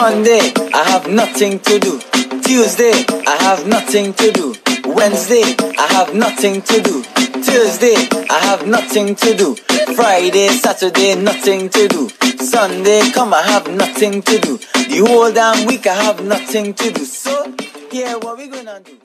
Monday, I have nothing to do. Tuesday, I have nothing to do. Wednesday, I have nothing to do. Tuesday, I have nothing to do. Friday, Saturday, nothing to do. Sunday, come, I have nothing to do. The whole damn week, I have nothing to do. So, yeah, what we gonna do?